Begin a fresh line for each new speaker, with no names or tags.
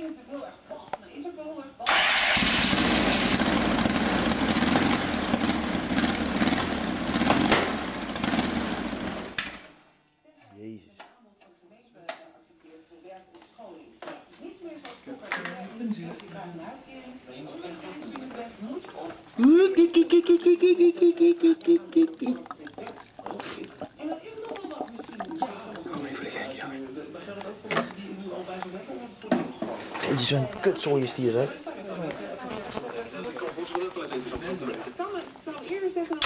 klinkt natuurlijk heel erg plat, maar is ook wel heel erg plat.
Jezus.
En dat is nog wel wat misschien. Ja,
even gek, ja.
Ook voor mensen die nu al bij zo'n wet voor Oh,
Je zo'n kutzooi is hier, zeg. Ik kan eerder zeggen